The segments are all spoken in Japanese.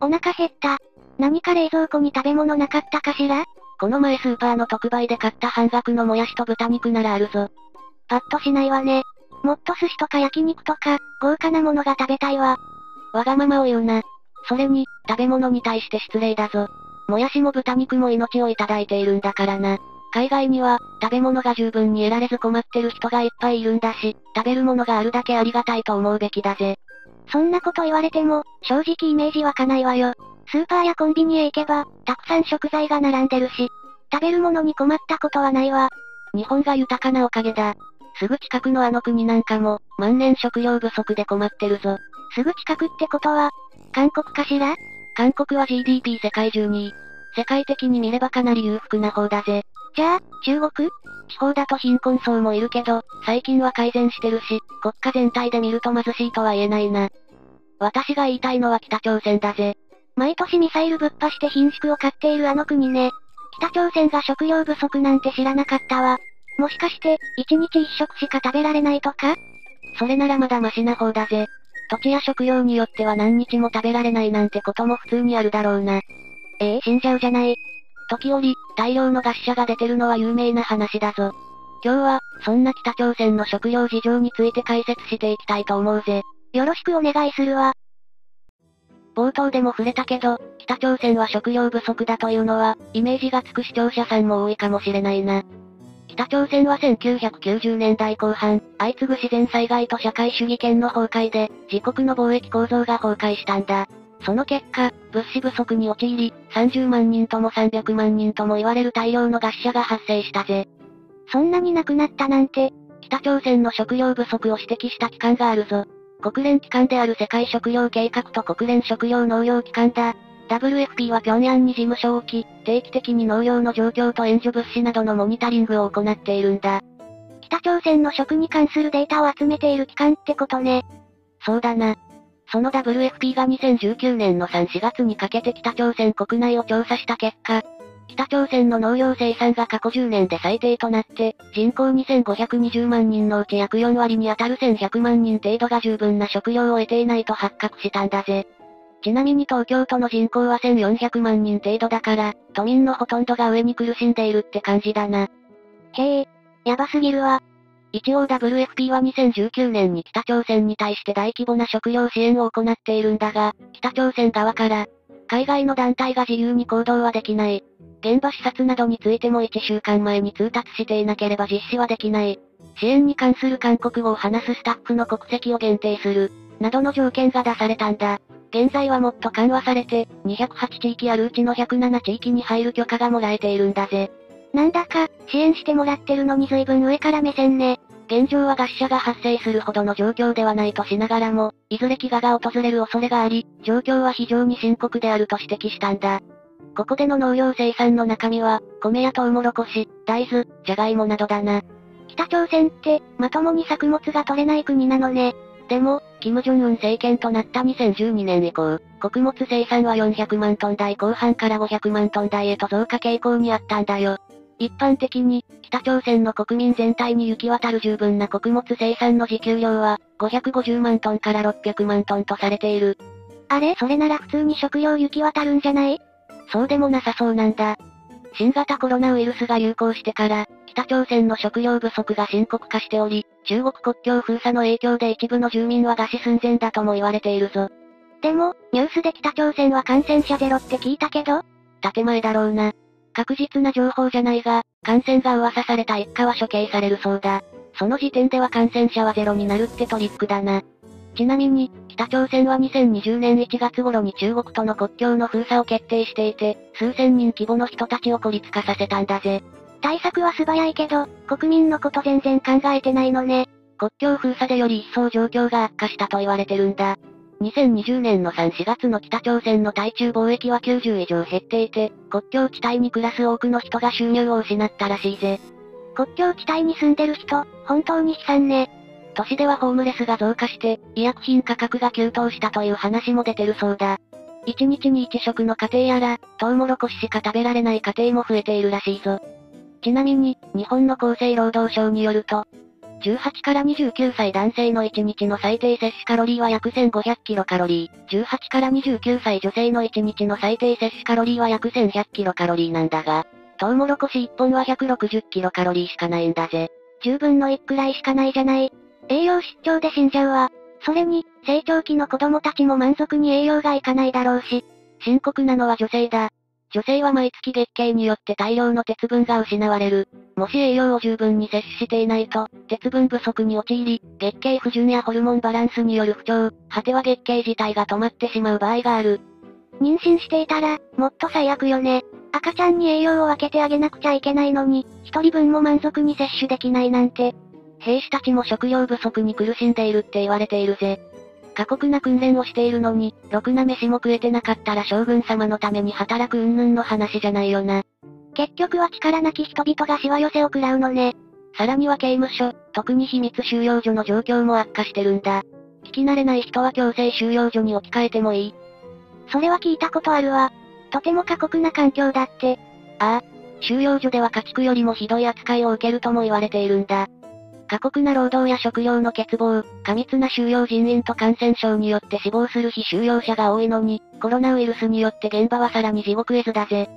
お腹減った。何か冷蔵庫に食べ物なかったかしら？この前スーパーの特売で買った半額のもやしと豚肉ならあるぞ。パッとしないわね。もっと寿司とか焼肉とか、豪華なものが食べたいわ。わがままを言うな。それに、食べ物に対して失礼だぞ。もやしも豚肉も命をいただいているんだからな。海外には、食べ物が十分に得られず困ってる人がいっぱいいるんだし、食べるものがあるだけありがたいと思うべきだぜ。そんなこと言われても、正直イメージ湧かないわよ。スーパーやコンビニへ行けば、たくさん食材が並んでるし、食べるものに困ったことはないわ。日本が豊かなおかげだ。すぐ近くのあの国なんかも、万年食料不足で困ってるぞ。すぐ近くってことは、韓国かしら？韓国は GDP 世界中2位。世界的に見ればかなり裕福な方だぜ。じゃあ、中国？地方だと貧困層もいるけど、最近は改善してるし、国家全体で見ると貧しいとは言えないな。私が言いたいのは北朝鮮だぜ。毎年ミサイルぶっ破して貧縮を買っているあの国ね。北朝鮮が食料不足なんて知らなかったわ。もしかして、一日一食しか食べられないとか？それならまだマシな方だぜ。土地や食料によっては何日も食べられないなんてことも普通にあるだろうな。ええ死んじゃうじゃない。時折、大量の餓死者が出てるのは有名な話だぞ。今日は、そんな北朝鮮の食料事情について解説していきたいと思うぜ。よろしくお願いするわ。冒頭でも触れたけど、北朝鮮は食料不足だというのは、イメージがつく視聴者さんも多いかもしれないな。北朝鮮は1990年代後半、相次ぐ自然災害と社会主義権の崩壊で、自国の貿易構造が崩壊したんだ。その結果、物資不足に陥り、30万人とも300万人とも言われる大量の餓死者が発生したぜ。そんなに亡くなったなんて、北朝鮮の食料不足を指摘した機関があるぞ。国連機関である世界食糧計画と国連食糧農業機関だ。WFP は平壌に事務所を置き、定期的に農業の状況と援助物資などのモニタリングを行っているんだ。北朝鮮の食に関するデータを集めている機関ってことね。そうだな。その WFP が2019年の3、4月にかけて北朝鮮国内を調査した結果、北朝鮮の農業生産が過去10年で最低となって、人口2520万人のうち約4割に当たる1100万人程度が十分な食料を得ていないと発覚したんだぜ。ちなみに東京都の人口は1400万人程度だから、都民のほとんどが上に苦しんでいるって感じだな。へえ、やばすぎるわ。一応 WFP は2019年に北朝鮮に対して大規模な食料支援を行っているんだが、北朝鮮側から、海外の団体が自由に行動はできない。現場視察などについても1週間前に通達していなければ実施はできない。支援に関する韓国語を話すスタッフの国籍を限定する、などの条件が出されたんだ。現在はもっと緩和されて、208地域あるうちの107地域に入る許可がもらえているんだぜ。なんだか、支援してもらってるのに随分上から目線ね。現状は餓死者が発生するほどの状況ではないとしながらも、いずれ飢餓が訪れる恐れがあり、状況は非常に深刻であると指摘したんだ。ここでの農業生産の中身は、米やトウモロコシ、大豆、ジャガイモなどだな。北朝鮮って、まともに作物が取れない国なのね。でも、金正恩政権となった2012年以降、穀物生産は400万トン台後半から500万トン台へと増加傾向にあったんだよ。一般的に、北朝鮮の国民全体に行き渡る十分な穀物生産の自給量は、550万トンから600万トンとされている。あれそれなら普通に食料行き渡るんじゃない？そうでもなさそうなんだ。新型コロナウイルスが流行してから、北朝鮮の食料不足が深刻化しており、中国国境封鎖の影響で一部の住民は餓死寸前だとも言われているぞ。でも、ニュースで北朝鮮は感染者ゼロって聞いたけど？建前だろうな。確実な情報じゃないが、感染が噂された一家は処刑されるそうだ。その時点では感染者はゼロになるってトリックだな。ちなみに、北朝鮮は2020年1月頃に中国との国境の封鎖を決定していて、数千人規模の人たちを孤立化させたんだぜ。対策は素早いけど、国民のこと全然考えてないのね。国境封鎖でより一層状況が悪化したと言われてるんだ。2020年の3、4月の北朝鮮の対中貿易は90以上減っていて、国境地帯に暮らす多くの人が収入を失ったらしいぜ。国境地帯に住んでる人、本当に悲惨ね。都市ではホームレスが増加して、医薬品価格が急騰したという話も出てるそうだ。1日に1食の家庭やら、トウモロコシしか食べられない家庭も増えているらしいぞ。ちなみに、日本の厚生労働省によると、18から29歳男性の1日の最低摂取カロリーは約1500キロカロリー。18から29歳女性の1日の最低摂取カロリーは約1100キロカロリーなんだが、トウモロコシ1本は160キロカロリーしかないんだぜ。十分の1くらいしかないじゃない。栄養失調で死んじゃうわ。それに、成長期の子供たちも満足に栄養がいかないだろうし。深刻なのは女性だ。女性は毎月月経によって大量の鉄分が失われる。もし栄養を十分に摂取していないと、鉄分不足に陥り、月経不順やホルモンバランスによる不調、果ては月経自体が止まってしまう場合がある。妊娠していたら、もっと最悪よね。赤ちゃんに栄養を分けてあげなくちゃいけないのに、一人分も満足に摂取できないなんて。兵士たちも食料不足に苦しんでいるって言われているぜ。過酷な訓練をしているのに、ろくな飯も食えてなかったら将軍様のために働く云々の話じゃないよな。結局は力なき人々がしわ寄せを食らうのね。さらには刑務所、特に秘密収容所の状況も悪化してるんだ。聞き慣れない人は強制収容所に置き換えてもいい。それは聞いたことあるわ。とても過酷な環境だって。ああ。収容所では家畜よりもひどい扱いを受けるとも言われているんだ。過酷な労働や食料の欠乏、過密な収容人員と感染症によって死亡する非収容者が多いのに、コロナウイルスによって現場はさらに地獄絵図だぜ。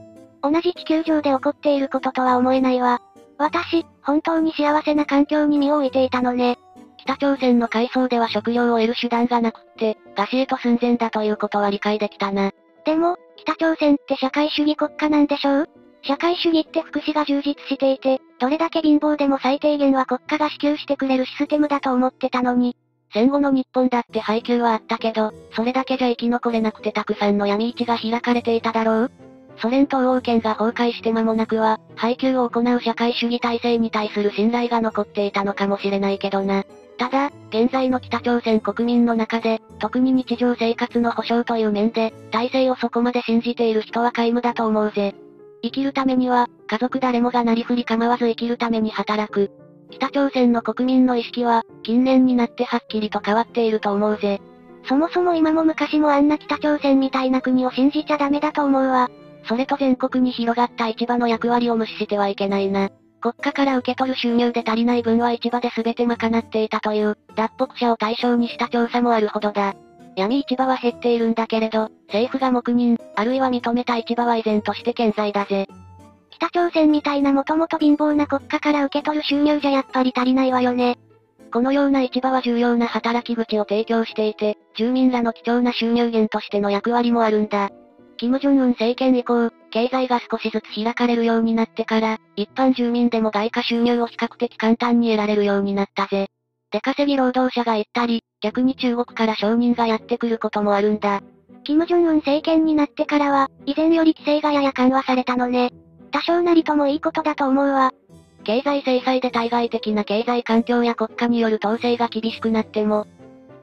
同じ地球上で起こっていることとは思えないわ。私、本当に幸せな環境に身を置いていたのね。北朝鮮の階層では食料を得る手段がなくって、餓死へと寸前だということは理解できたな。でも、北朝鮮って社会主義国家なんでしょう？社会主義って福祉が充実していて、どれだけ貧乏でも最低限は国家が支給してくれるシステムだと思ってたのに。戦後の日本だって配給はあったけど、それだけじゃ生き残れなくてたくさんの闇市が開かれていただろう？ソ連東欧圏が崩壊して間もなくは、配給を行う社会主義体制に対する信頼が残っていたのかもしれないけどな。ただ、現在の北朝鮮国民の中で、特に日常生活の保障という面で、体制をそこまで信じている人は皆無だと思うぜ。生きるためには、家族誰もがなりふり構わず生きるために働く。北朝鮮の国民の意識は、近年になってはっきりと変わっていると思うぜ。そもそも今も昔もあんな北朝鮮みたいな国を信じちゃダメだと思うわ。それと全国に広がった市場の役割を無視してはいけないな。国家から受け取る収入で足りない分は市場で全て賄っていたという、脱北者を対象にした調査もあるほどだ。闇市場は減っているんだけれど、政府が黙認、あるいは認めた市場は依然として健在だぜ。北朝鮮みたいなもともと貧乏な国家から受け取る収入じゃやっぱり足りないわよね。このような市場は重要な働き口を提供していて、住民らの貴重な収入源としての役割もあるんだ。キム・ジョンウン政権以降、経済が少しずつ開かれるようになってから、一般住民でも外貨収入を比較的簡単に得られるようになったぜ。出稼ぎ労働者が行ったり、逆に中国から商人がやってくることもあるんだ。キム・ジョンウン政権になってからは、以前より規制がやや緩和されたのね。多少なりともいいことだと思うわ。経済制裁で対外的な経済環境や国家による統制が厳しくなっても、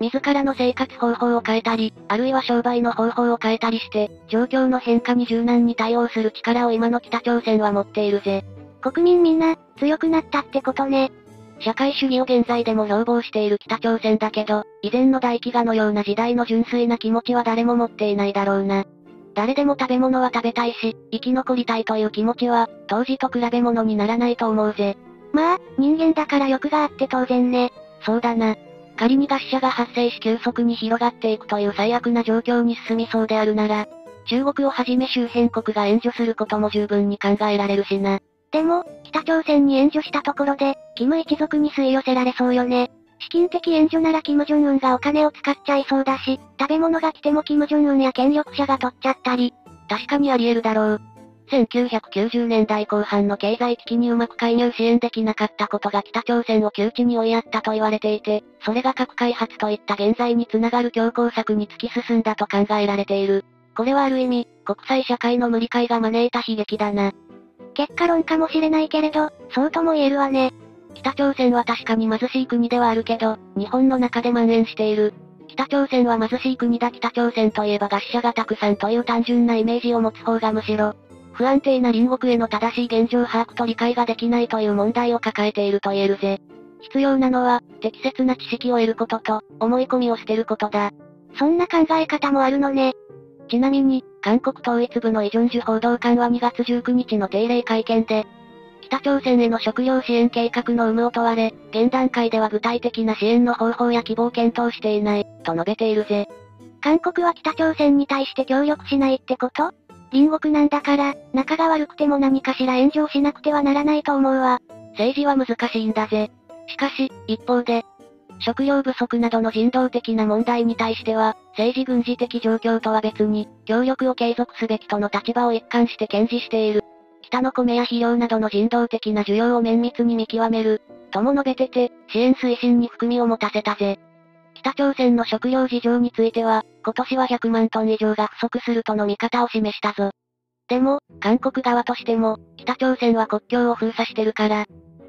自らの生活方法を変えたり、あるいは商売の方法を変えたりして、状況の変化に柔軟に対応する力を今の北朝鮮は持っているぜ。国民みんな、強くなったってことね。社会主義を現在でも標榜している北朝鮮だけど、以前の大飢餓のような時代の純粋な気持ちは誰も持っていないだろうな。誰でも食べ物は食べたいし、生き残りたいという気持ちは、当時と比べ物にならないと思うぜ。まあ、人間だから欲があって当然ね。そうだな。仮に餓死者が発生し急速に広がっていくという最悪な状況に進みそうであるなら、中国をはじめ周辺国が援助することも十分に考えられるしな。でも、北朝鮮に援助したところで、キム一族に吸い寄せられそうよね。資金的援助ならキム・ジョンウンがお金を使っちゃいそうだし、食べ物が来てもキム・ジョンウンや権力者が取っちゃったり。確かにあり得るだろう。1990年代後半の経済危機にうまく介入支援できなかったことが北朝鮮を窮地に追いやったと言われていて、それが核開発といった現在につながる強硬策に突き進んだと考えられている。これはある意味、国際社会の無理解が招いた悲劇だな。結果論かもしれないけれど、そうとも言えるわね。北朝鮮は確かに貧しい国ではあるけど、日本の中で蔓延している。北朝鮮は貧しい国だ北朝鮮といえば餓死者がたくさんという単純なイメージを持つ方がむしろ、不安定な隣国への正しい現状把握と理解ができないという問題を抱えていると言えるぜ。必要なのは、適切な知識を得ることと、思い込みを捨てることだ。そんな考え方もあるのね。ちなみに、韓国統一部のイジョンジュ報道官は2月19日の定例会見で、北朝鮮への食料支援計画の有無を問われ、現段階では具体的な支援の方法や希望を検討していない、と述べているぜ。韓国は北朝鮮に対して協力しないってこと？隣国なんだから、仲が悪くても何かしら援助をしなくてはならないと思うわ。政治は難しいんだぜ。しかし、一方で、食料不足などの人道的な問題に対しては、政治軍事的状況とは別に、協力を継続すべきとの立場を一貫して堅持している。北の米や肥料などの人道的な需要を綿密に見極める、とも述べてて、支援推進に含みを持たせたぜ。北朝鮮の食料事情については、今年は100万トン以上が不足するとの見方を示したぞ。でも、韓国側としても、北朝鮮は国境を封鎖してるから、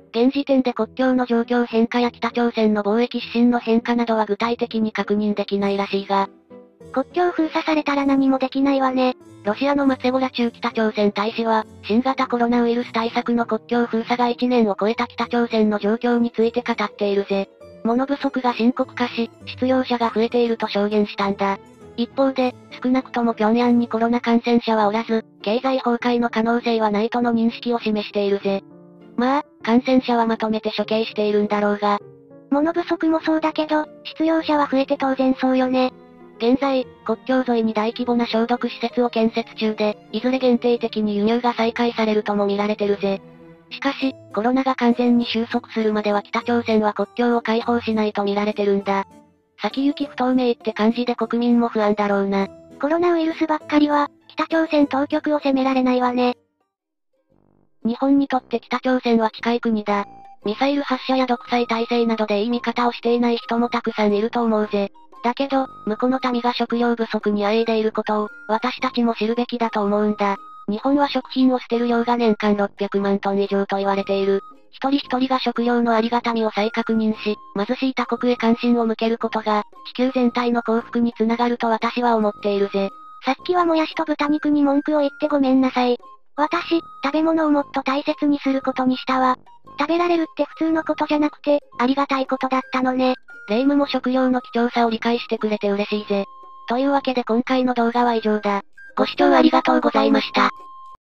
現時点で国境の状況変化や北朝鮮の貿易指針の変化などは具体的に確認できないらしいが、国境封鎖されたら何もできないわね。ロシアのムツェゴラ中北朝鮮大使は、新型コロナウイルス対策の国境封鎖が1年を超えた北朝鮮の状況について語っているぜ。物不足が深刻化し、失業者が増えていると証言したんだ。一方で、少なくとも平壌にコロナ感染者はおらず、経済崩壊の可能性はないとの認識を示しているぜ。まあ、感染者はまとめて処刑しているんだろうが。物不足もそうだけど、失業者は増えて当然そうよね。現在、国境沿いに大規模な消毒施設を建設中で、いずれ限定的に輸入が再開されるとも見られてるぜ。しかし、コロナが完全に収束するまでは北朝鮮は国境を開放しないと見られてるんだ。先行き不透明って感じで国民も不安だろうな。コロナウイルスばっかりは、北朝鮮当局を責められないわね。日本にとって北朝鮮は近い国だ。ミサイル発射や独裁体制などでいい見方をしていない人もたくさんいると思うぜ。だけど、向こうの民が食料不足にあえいでいることを、私たちも知るべきだと思うんだ。日本は食品を捨てる量が年間600万トン以上と言われている。一人一人が食料のありがたみを再確認し、貧しい他国へ関心を向けることが、地球全体の幸福につながると私は思っているぜ。さっきはもやしと豚肉に文句を言ってごめんなさい。私、食べ物をもっと大切にすることにしたわ。食べられるって普通のことじゃなくて、ありがたいことだったのね。霊夢も食料の貴重さを理解してくれて嬉しいぜ。というわけで今回の動画は以上だ。ご視聴ありがとうございました。